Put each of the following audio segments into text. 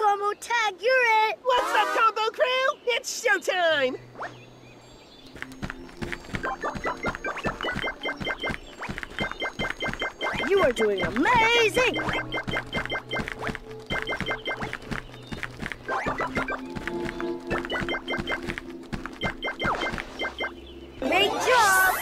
Combo Tag, you're it! What's up, Combo Crew? It's showtime! You are doing amazing! Great job!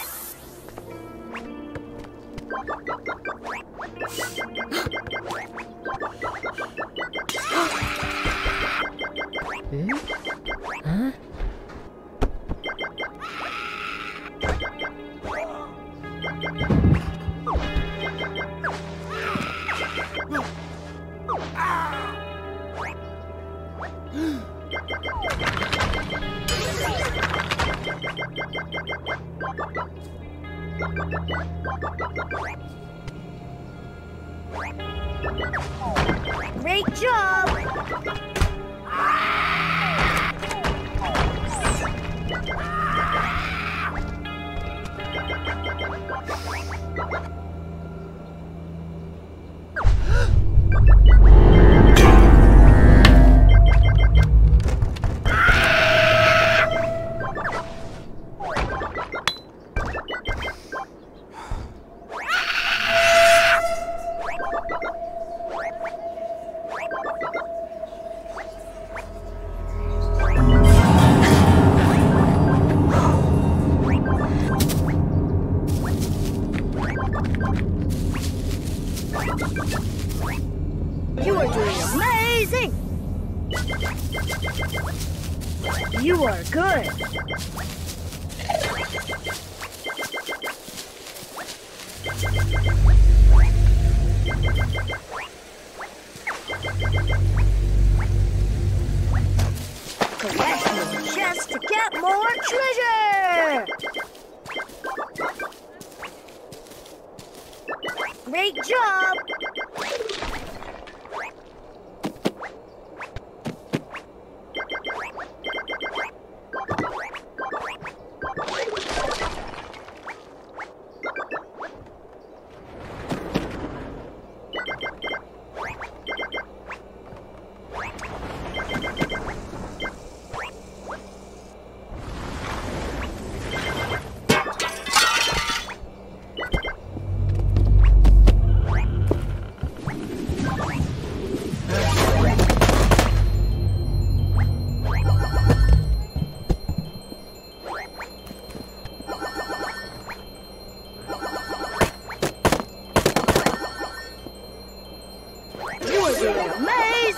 Great job! You treasure! Great job!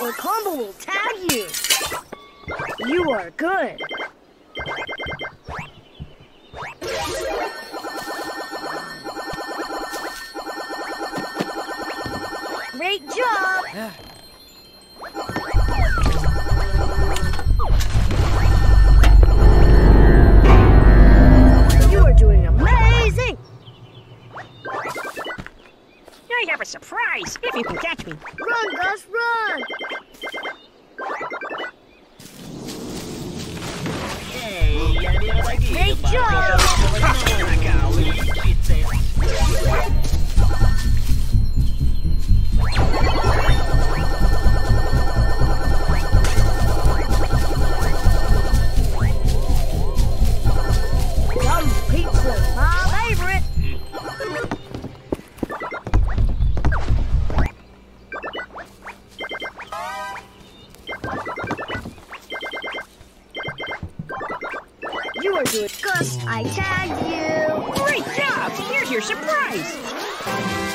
or Combo will tag you. You are good. Great job! I have a surprise, if you can catch me. Run, Gus, run! Great job! Yum I tagged you. Great job! Here's your surprise.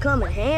Come in handy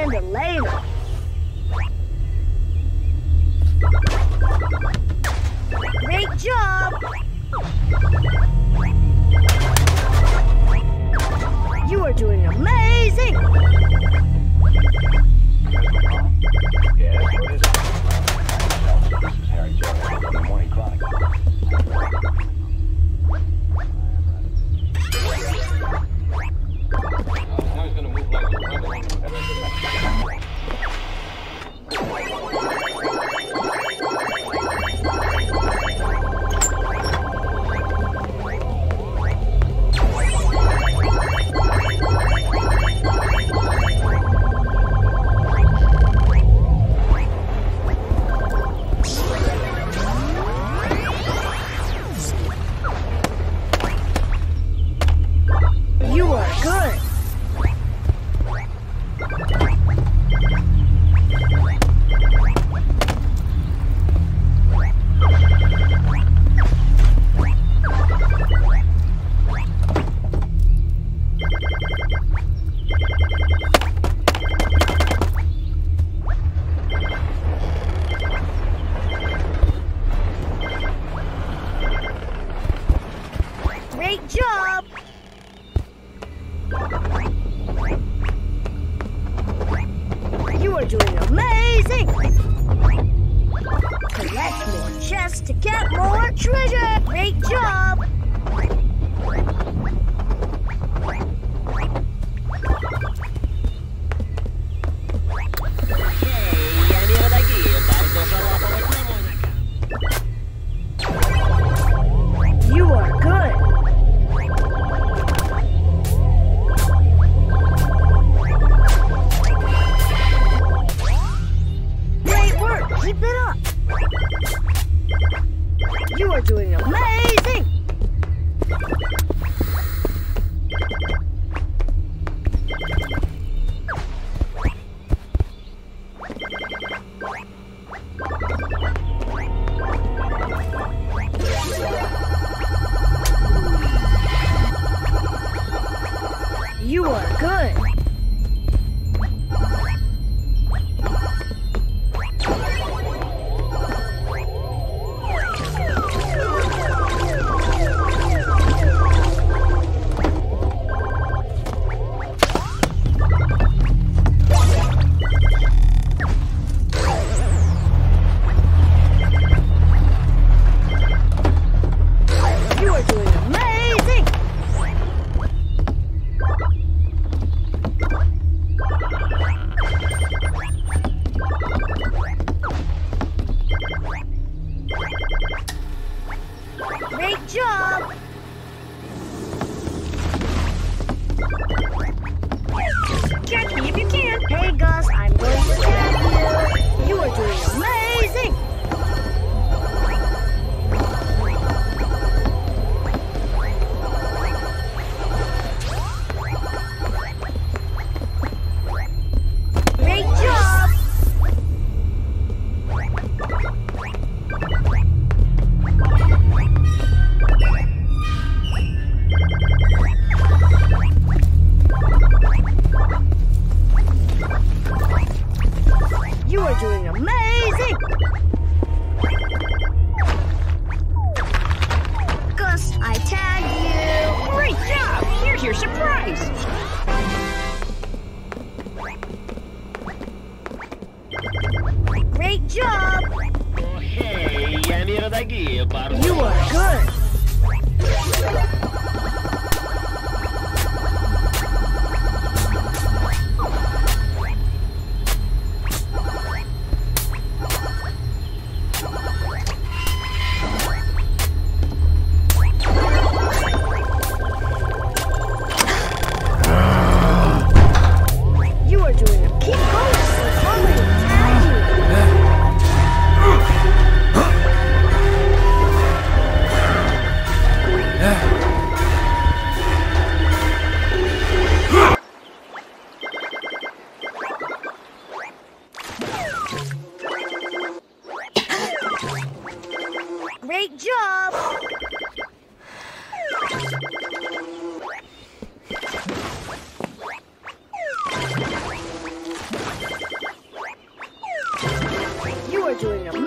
chests to get more treasure. Great job. You are doing amazing! You are good. Job. Hey, daqui, para You are good. Doing amazing!